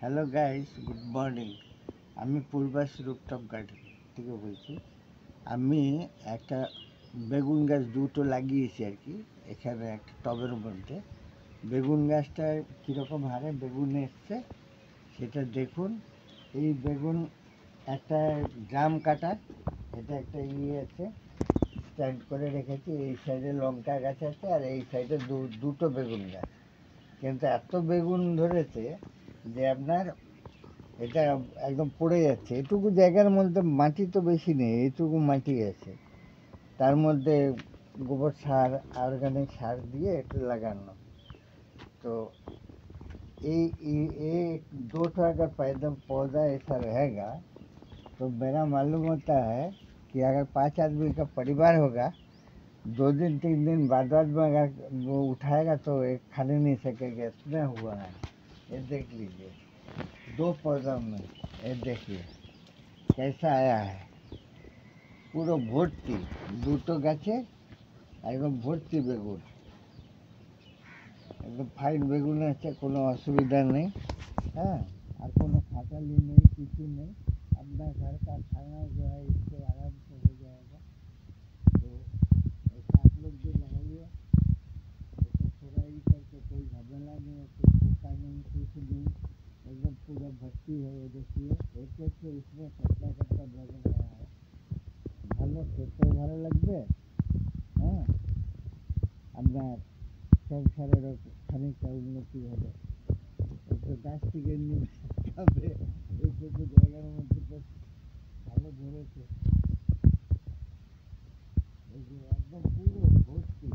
Hello guys good morning আমি পূর্বাস rooftop garden থেকে বলছি। আমি একটা বেগুন গাছ দুটো লাগিয়েছি আর কি। এখানে একটা টবের মধ্যে। বেগুন গাছটা কীরকম হারে বেগুন এসছে, সেটা দেখুন। এই বেগুন একটা ড্রাম কাটা এটা একটা ইয়ে আছে। স্ট্যান্ড করে রেখেছি। এই সাইডে লঙ্কা গাছ আছে আর এই সাইডে দুটো বেগুন গাছ। কিন্তু এত বেগুন ধরেছে যে আপনার এটা একদম পড়ে যাচ্ছে এটুকু জায়গার মধ্যে মাটি তো বেশি নেই এইটুকু মাটি আছে তার মধ্যে গোবর সার অর্গানিক সার দিয়ে একটু লাগানো तो ये ये- ये दो सौ अगर पैदा पौधा ऐसा रहेगा तो मेरा मालूम होता है कि अगर पांच आदमी का परिवार होगा दो दिन तीन दिन बाद बाद में अगर वो उठाएगा तो एक खाने नहीं सकेगा इतना हुआ है ये देख लीजिए दो पौधा में ये देखिए कैसा आया है পুরো ভর্তি দুটো গাছে একদম ভর্তি বেগুন একদম ফাইন বেগুন আছে কোনো অসুবিধা নেই হ্যাঁ আর কোনো खाटाली नहीं किसी नहीं अपना घर का खाना जो है इससे आराम पूरा भर्ती है ये देखिए एक एक से इसमें कच्चा कच्चा बेगन आया है ভালো খেতেও ভালো লাগবে হ্যাঁ আপনার সংসারেরও খানিকটা উন্নতি হবে একটু গাছ থেকে নিয়ে আসতে হবে এইটুকু জায়গার মধ্যে তো ভালো ধরেছে এই যে একদম পুরো ভর্তি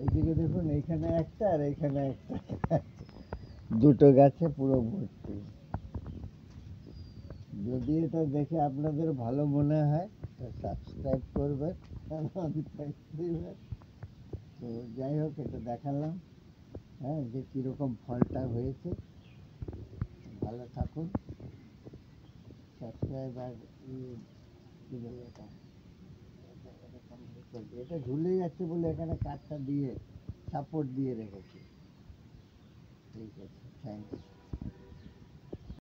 এইদিকে দেখুন এইখানে একটা আর এইখানে একটা দুটো গাছে পুরো ভর্তি যদি এটা দেখে আপনাদের ভালো মনে হয়, তো সাবস্ক্রাইব করবেন তো যাই হোক, এটা দেখালাম। হ্যাঁ যে কীরকম ফলটা হয়েছে। ভালো থাকুন। সাবস্ক্রাইব আর। এটা? ঝুলে যাচ্ছে বলে এখানে কাঠটা দিয়ে সাপোর্ট দিয়ে রেখেছি। ঠিক আছে থ্যাংক ইউ